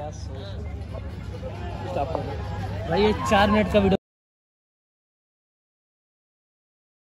क्या सोच? स्टॉप करो भाई ये चार मिनट का वीडियो